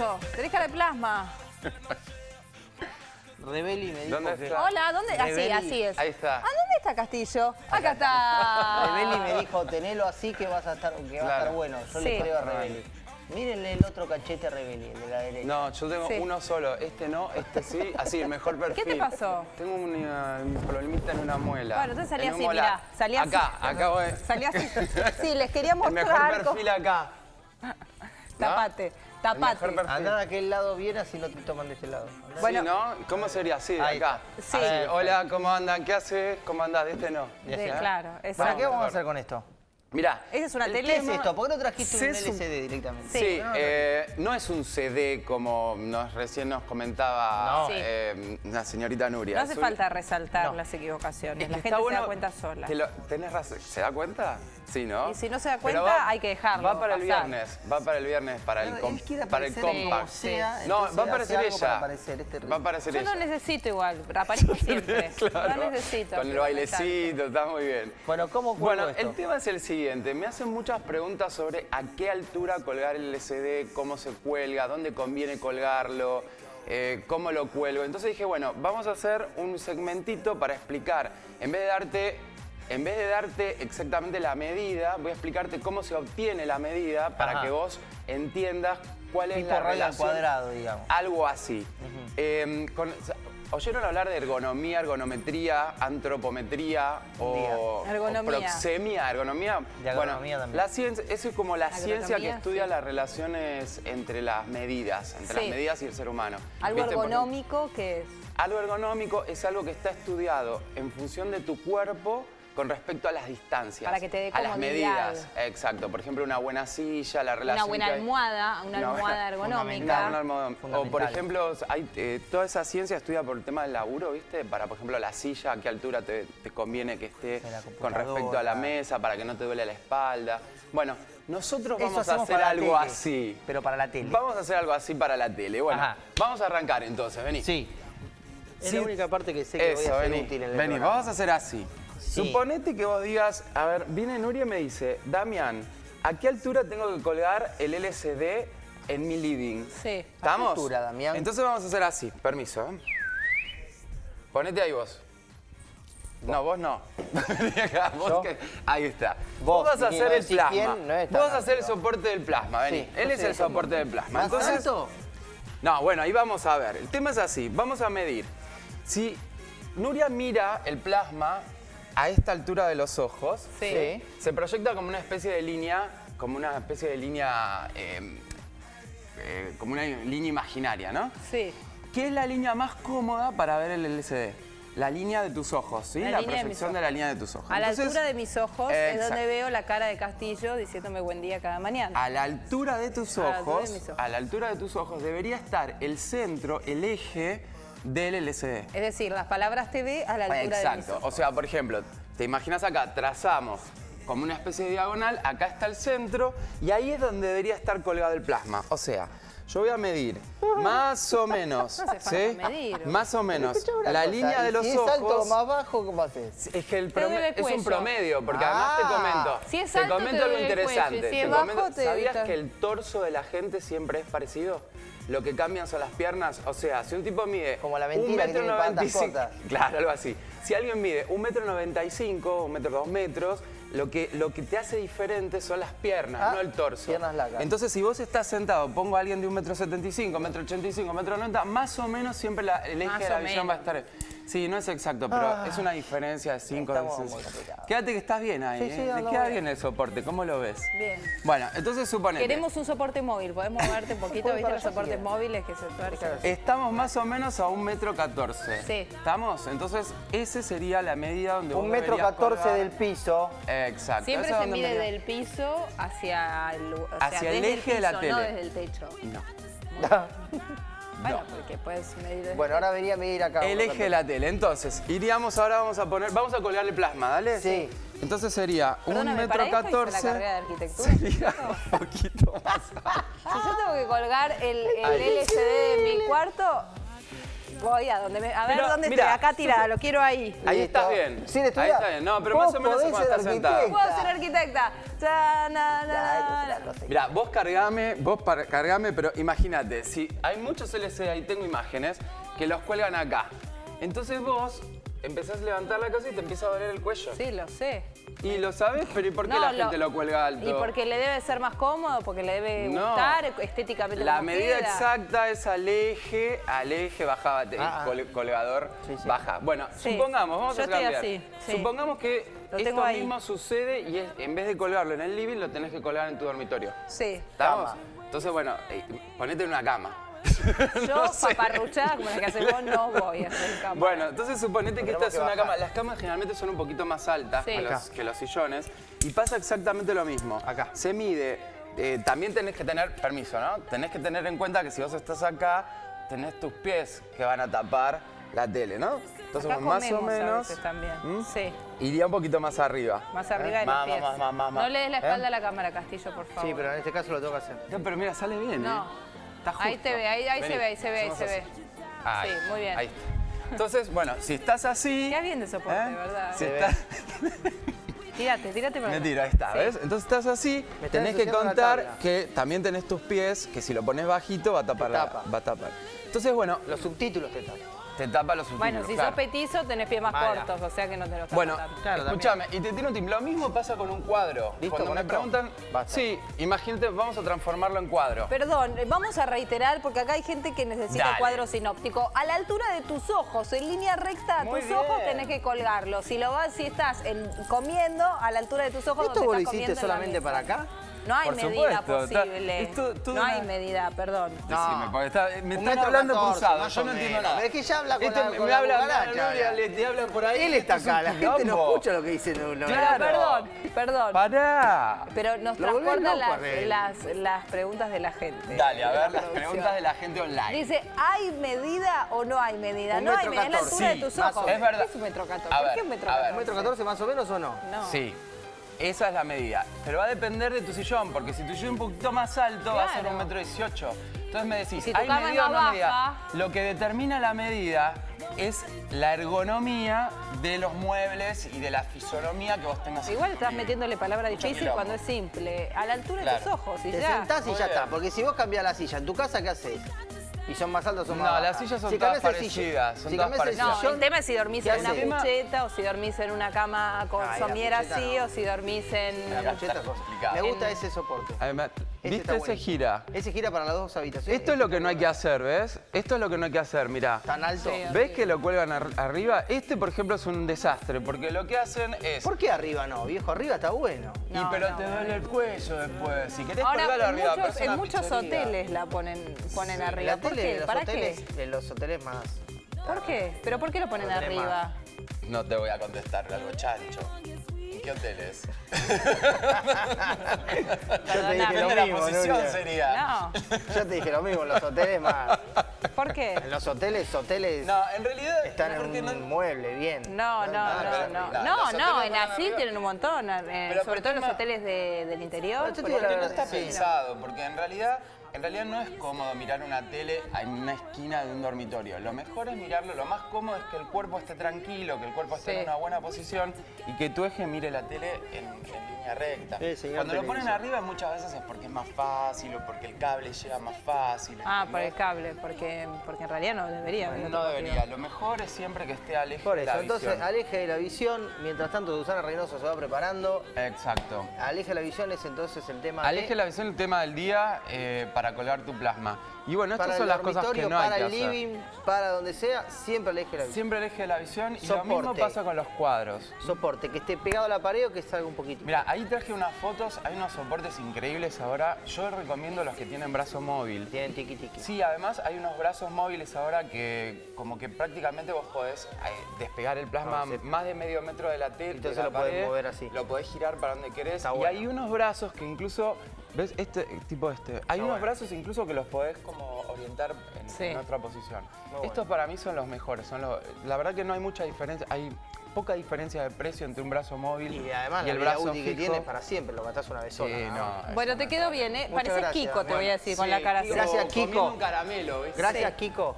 pasó? Tenés cara de plasma. Rebeli me dijo ¿Dónde que... está? Hola, ¿dónde? Así, Rebeli. así es. Ahí está. ¿A dónde está Castillo? Acá está. Rebeli me dijo, tenelo así que vas a estar, que va a estar bueno. Yo Sí. le creo a Rebeli. Mírenle el otro cachete a Rebeli, el de la derecha. No, yo tengo Sí. uno solo. Este no, este sí. Así, el mejor perfil. te pasó? Tengo un, uh, un problemita en una muela. Bueno, entonces salí En así, mirá. Salí así. Acá, acá voy. Salí así. Sí, les quería El mostrar. mejor cómo- perfil acá. Tapate, tapate. Andá de aquel lado bien, así no te toman de este lado. Bueno. Sí, ¿no? ¿Cómo sería así, de Ahí acá? Así, Sí. Hola, ¿cómo andan? ¿Qué haces? ¿Cómo andás? De este no. ¿eh? claro, ¿Para qué vamos a hacer con esto? Mirá. Esa es una el tele. ¿Qué es esto? ¿Por qué no trajiste un es un- LCD directamente? Sí, Sí. eh, no es un CD como nos, recién nos comentaba eh, la señorita Nuria. No hace un- falta resaltar No. las equivocaciones. Es La gente se da cuenta sola. te lo- tenés razón. ¿Se da cuenta? Sí, ¿no? Y si no se da cuenta, hay que dejarlo Va para el pasar. viernes, va para el viernes, para el, com- para el compact. sea, No, va a aparecer ella. aparecer, es terrible. Va a aparecer Yo ella. no necesito igual, aparezco siempre. Claro, No necesito. Con el bailecito, está muy bien. Bueno, ¿cómo Bueno, esto? el tema es el siguiente. Me hacen muchas preguntas sobre a qué altura colgar el LCD, cómo se cuelga, dónde conviene colgarlo, eh, cómo lo cuelgo. Entonces dije, bueno, vamos a hacer un segmentito para explicar. En vez de darte, en vez de darte exactamente la medida, voy a explicarte cómo se obtiene la medida para Ajá. que vos entiendas cuál es Tipo la relación. cuadrado, digamos. Algo así. Eh, con- ¿Oyeron hablar de ergonomía, ergonometría, antropometría o, Ergonomía. o proxemia, ergonomía? De agronomía bueno, también. La ciencia, eso es como la ciencia que estudia sí. las relaciones entre las medidas, entre Sí. las medidas y el ser humano. Algo ergonómico que es. algo ergonómico es algo que está estudiado en función de tu cuerpo con respecto a las distancias. Para que te dé A las medidas, exacto. Por ejemplo, una buena silla, la relación Una buena que hay- almohada, una Una almohada ergonómica. Una. O por ejemplo, hay eh, toda esa ciencia estudia por el tema del laburo, ¿viste? Para, por ejemplo, la silla, a qué altura te, te conviene que esté con respecto a la mesa, para que no te duele la espalda. Bueno, nosotros vamos a hacer algo tele, así. Pero para la tele. Vamos a hacer algo así para la tele. Bueno, Ajá. vamos a arrancar entonces, vení. Sí. Es Sí. la única parte que sé que voy Eso, a ser vení. útil en el Vení, programa. vamos a hacer así. Sí. Suponete que vos digas, a ver, viene Nuria y me dice, Damián, ¿a qué altura tengo que colgar el LCD en mi living? Sí. ¿Estamos? ¿A qué altura, Damián? Entonces vamos a hacer así, permiso. ¿eh? Ponete ahí vos. No, vos no. Vení acá, vos que- Ahí está. Vos, Vos vas a hacer no el plasma. no vos vas a hacer el soporte del plasma, vení. Sí, Él es el soporte del plasma. ¿Más Entonces, alto? no, bueno, ahí vamos a ver. El tema es así. Vamos a medir. Si Nuria mira el plasma a esta altura de los ojos, Sí. se proyecta como una especie de línea, como una especie de línea, eh, eh, como una línea imaginaria, ¿no? Sí. ¿Qué es la línea más cómoda para ver el LCD? La línea de tus ojos, ¿sí? La de proyección de, la línea de tus ojos. A la altura de mis ojos es Exacto. donde veo la cara de Castillo diciéndome buen día cada mañana. A la altura de tus A la altura ojos, de mis ojos. a la altura de tus ojos debería estar el centro, el eje del LCD. Es decir, las palabras TV a la altura Exacto. O sea, por ejemplo, te imaginas acá, trazamos como una especie de diagonal, acá está el centro y ahí es donde debería estar colgado el plasma. O sea, yo voy a medir más o menos, No hace falta ¿sí? medir. Más o menos la cosa, línea ¿y de los si ojos. es alto o más bajo, ¿cómo haces? Es que el Te duele prome- el es un promedio, porque además te Ah. comento. Si es te alto, comento te el cuello, interesante. si te bajo, comento- te ¿Sabías que el torso de la gente siempre es parecido? Lo que cambian son las piernas. O sea, si un tipo mide. Como la un mentira que metro tiene 95 cortas. Claro, algo así. Si alguien mide un metro 95, un metro dos metros, lo que, lo que te hace diferente son las piernas, Ah, no el torso. piernas largas. Entonces, si vos estás sentado, pongo a alguien de un metro 75, metro 85, metro 90, más o menos siempre la- el eje Más de la visión va a estar. Sí, no es exacto, pero es una diferencia de 5 Ah. Estamos muy complicados. Quédate que estás bien ahí. Sí, ¿eh? sí, Te ando queda bien. el soporte, ¿cómo lo ves? Bien. Bueno, entonces suponete. Queremos un soporte móvil. ¿Podemos moverte un poquito? ¿Viste los soportes móviles que se tuercen? Estamos más o menos a un metro 14. Sí. ¿Estamos? Entonces, ese sería la medida donde Un vos metro catorce colgar. del piso. Exacto. Siempre se mide del piso hacia el, o sea, Hacia el eje de la tele. No desde el techo. No. Bueno, porque puedes medir desde Bueno, ahora venía a medir acá. El eje de la tele. Entonces, iríamos ahora, vamos a poner, vamos a colgar el plasma, ¿dale? Sí. Entonces sería un metro ¿para esto hice la catorce. carrera de arquitectura? Sería un poquito más. Si yo tengo que colgar el, el. LCD de mi cuarto, Voy a donde me... A ver, Pero, ¿dónde mira, estoy? Acá tirada, lo quiero ahí. Ahí Listo. estás bien. Sin Ahí estudiar. está bien. No, pero más o menos podés cuando ser estás sentado. arquitecta. Puedo ser arquitecta. Mira, vos cargame, vos cargame, pero imagínate, si hay muchos LCD, ahí tengo imágenes, que los cuelgan acá. Entonces vos empezás a levantar la cosa y te empieza a doler el cuello. Sí, lo sé. Y lo sabes, pero ¿y por qué No, la gente lo, cuelga alto? Y porque le debe ser más cómodo, porque le debe No. gustar estéticamente La medida queda. exacta es al eje, al eje bajaba, el Ah, ah. col- colgador Sí, sí. baja. Bueno, Sí. supongamos, vamos Yo a estoy cambiar. así, sí. Supongamos que Lo esto ahí. mismo sucede y es- en vez de colgarlo en el living, lo tenés que colgar en tu dormitorio. Sí. ¿Estamos? Cama. Entonces, bueno, eh, ponete en una cama. Yo, paparruchada, como la que haces vos, no voy a hacer cama. Bueno, entonces suponete que esta es que una bajar. cama. Las camas generalmente son un poquito más altas Sí. que, los, que los sillones y pasa exactamente lo mismo. Acá. Se mide. eh, también tenés que tener, permiso, ¿no? Tenés que tener en cuenta que si vos estás acá, tenés tus pies que van a tapar la tele, ¿no? Entonces, Acá más o menos. veces también. ¿Mm? Sí. Iría un poquito más arriba. Más arriba de Más, los pies. más, más, más, más. No le des la espalda ¿Eh? a la cámara, Castillo, por favor. Sí, pero en este caso lo tengo que hacer. No, pero mira, sale bien, No. ¿eh? Está Ahí te ve, ahí, ahí se ve, ahí se ve, ahí se ve. Ahí, Sí, muy bien. Ahí está. Entonces, bueno, si estás así. Queda bien de soporte, ¿eh? ¿verdad? Si estás- Tírate, tírate para Me acá. tiro, ahí está, Sí. ¿ves? Entonces estás así, tenés que contar que también tenés tus pies, que si lo pones bajito va a tapar. La- tapa. va a tapar. Entonces, bueno, Los subtítulos te tapan. Te tapa los subtítulos. Bueno, si claro. sos petizo, tenés pies más Mala. cortos, o sea que no te lo estás Bueno. Claro, escúchame, y te tiro un tip. Lo mismo pasa con un cuadro. ¿Listo Cuando me esto? preguntan, Basta. sí, imagínate, vamos a transformarlo en cuadro. Perdón, eh, vamos a reiterar porque acá hay gente que necesita Dale. cuadro sinóptico. A la altura de tus ojos, en línea recta a Muy tus ojos tenés que colgarlo. Si lo vas, si estás en- comiendo, a la altura de tus ojos ¿Esto donde vos lo estás hiciste solamente para acá? No hay Por medida supuesto, posible. esto- no hay una- medida, perdón. Decime, porque está- me están hablando cruzado, yo no entiendo nada. Es que ya habla con Este la- me, con me la Nuria, ya. le, te hablan por ahí. Él está esto es acá, la gente no escucha lo que dice uno. Claro. perdón, perdón. Pará. Pero nos transportan las, las, las preguntas de la gente. Dale, a la ver las preguntas de la gente online. Dice, ¿hay medida o no hay medida? Un no hay metro medida, es la catorce. altura Sí, de tus más o ojos. menos. Es verdad. ¿Qué es un metro catorce? A ¿Por ver, qué un metro a ver. ¿Un metro catorce más o menos o no? No. Sí. Esa es la medida. Pero va a depender de tu sillón, porque si tu sillón es un poquito más alto, va a ser un metro dieciocho. Entonces me decís, si ¿hay medida o no medida? baja? Lo que determina la medida es la ergonomía de los muebles y de la fisonomía que vos tengas. Igual estás metiéndole palabra difícil cuando es simple. A la altura de tus ojos y Te ya. sentás y Muy ya bien. está. Porque si vos cambiás la silla, ¿en tu casa qué haces? ¿Y son más altas o son No, más las bajas? sillas son Si todas parecidas, son si todas parecidas. No, el tema es si dormís ¿Qué en una cucheta o si dormís en una cama con Ay, somiera así no. o si dormís en... La cucheta. Me gusta En- ese soporte. Además, Ese ¿Viste ese gira? Ese gira para las dos habitaciones. Esto es lo que no hay que hacer, ¿ves? Esto es lo que no hay que hacer, mirá. Tan alto. Sí. ¿Ves que lo cuelgan ar- arriba? Este, por ejemplo, es un desastre, porque lo que hacen es... ¿Por qué arriba no, viejo? Arriba está bueno. y pero no, te no. duele el cuello después. Si querés Ahora, colgarlo en arriba, muchos, en muchos hoteles la ponen, ponen En arriba. la ¿Por tele, qué? los ¿Para hoteles, qué? de los hoteles más. ¿Por qué? ¿Pero por qué lo ponen arriba? No te voy a contestar, algo chancho. ¿En qué hoteles? Yo te dije lo la mismo, posición Nuria. sería. No. Yo te dije lo mismo, en los hoteles más. ¿Por qué? En los hoteles, hoteles No, en realidad... están en no- un mueble, bien. No, no, no, no, pero- no. no, en así tienen un montón, eh, Pero sobre todo en los hoteles de- del interior. Porque no está sí. pensado, porque en realidad, en realidad no es cómodo mirar una tele en una esquina de un dormitorio. Lo mejor es mirarlo, lo más cómodo es que el cuerpo esté tranquilo, que el cuerpo esté Sí. en una buena posición y que tu eje mire la tele en, en línea recta. Sí, Cuando lo ponen arriba muchas veces es porque es más fácil o porque el cable llega más fácil. Ah, por el cable, porque, porque en realidad no debería. No, haberlo debería. Lo mejor es siempre que esté al eje Por de eso, la entonces visión. aleje de la visión, mientras tanto Susana Reynoso se va preparando. Exacto. Aleje de la visión es entonces el tema Aleje de- la visión el tema del día eh, para colgar tu plasma. Y bueno, estas para son el las cosas que no hay para que el hacer. living, para donde sea, siempre aleje la visión. Siempre el eje de la visión y lo mismo pasa con los cuadros. Soporte, que esté pegado a la pared o que salga un poquito. Mira, ahí traje unas fotos, hay unos soportes increíbles ahora. Yo recomiendo los que tienen brazo móvil. Tienen tiqui tiqui. Sí, además hay unos brazos móviles ahora que como que prácticamente vos podés eh, despegar el plasma Ah, más de medio metro de la tele. Entonces la lo podés pared, mover así. Lo podés girar para donde querés. Está y bueno. hay unos brazos que incluso, ¿ves? Este, tipo este. Hay unos bueno. brazos incluso que los podés como orientar en, Sí. en otra posición. Muy Estos para mí son los mejores. Son los, la verdad que no hay mucha diferencia, hay poca diferencia de precio entre un brazo móvil Y además y el brazo útil que fijo. tiene es para siempre, lo gastás una vez sola. Sí, no, Bueno, no te quedó bien, ¿eh? Muchas Pareces gracias. Kiko, te voy a decir, con la cara así. Kiko, Gracias, Kiko. un caramelo, ¿viste? Gracias, Sí. Kiko.